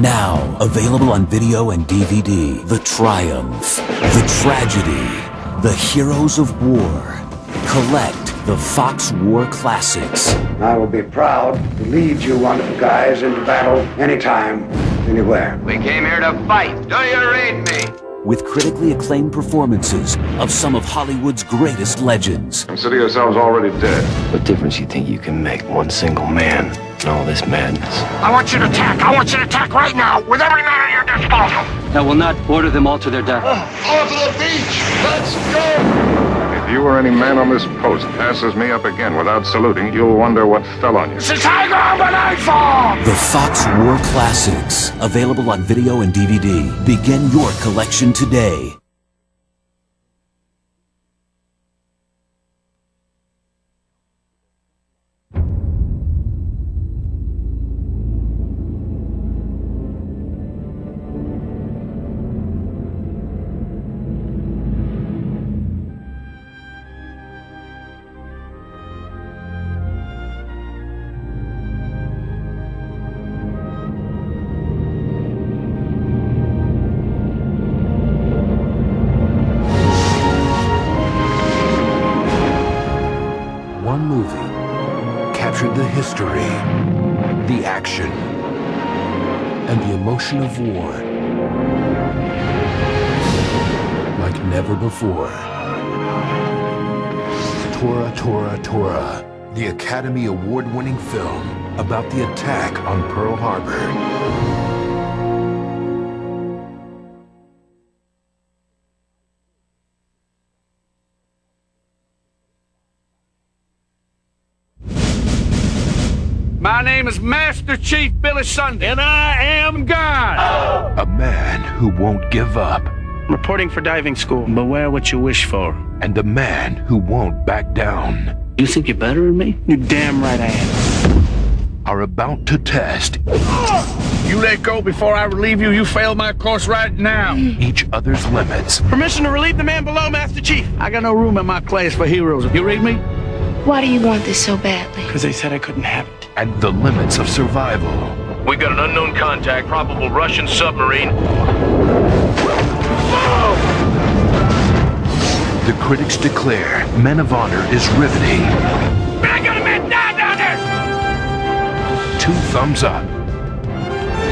Now, available on video and DVD. The triumph, the tragedy, the heroes of war. Collect the Fox War Classics. I will be proud to lead you wonderful guys into battle anytime, anywhere. We came here to fight. Do you read me? With critically acclaimed performances of some of Hollywood's greatest legends. Consider yourselves already dead. What difference you think you can make, one single man, in all this madness? I want you to attack. I want you to attack right now, with every man at your disposal. I will not order them all to their death. Uh, over the beach. Let's go. If you or any man on this post passes me up again without saluting, you'll wonder what fell on you. It's a tiger on the nightfall! The Fox War Classics, available on video and DVD. Begin your collection today. Captured the history, the action, and the emotion of war like never before. Tora, Tora, Tora, the Academy Award winning film about the attack on Pearl Harbor. My name is Master Chief Billy Sunday, and I am God. A man who won't give up. Reporting for diving school. Beware what you wish for. And a man who won't back down. You think you're better than me? You're damn right I am. Are about to test You let go before I relieve you. You fail my course right now. each other's limits Permission to relieve the man below, Master Chief. I got no room in my class for heroes. You read me? Why do you want this so badly? Because they said I couldn't have it. And the limits of survival. We've got an unknown contact, probable Russian submarine. The critics declare Men of Honor is riveting. I got a man die down there! Two thumbs up.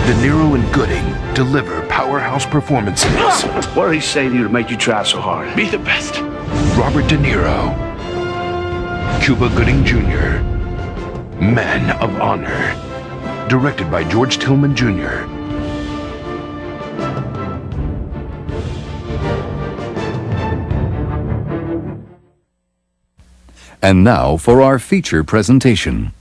De Niro and Gooding deliver powerhouse performances. What did he say to you to make you try so hard? Be the best. Robert De Niro, Cuba Gooding Jr., Men of Honor. Directed by George Tillman Jr. And now for our feature presentation.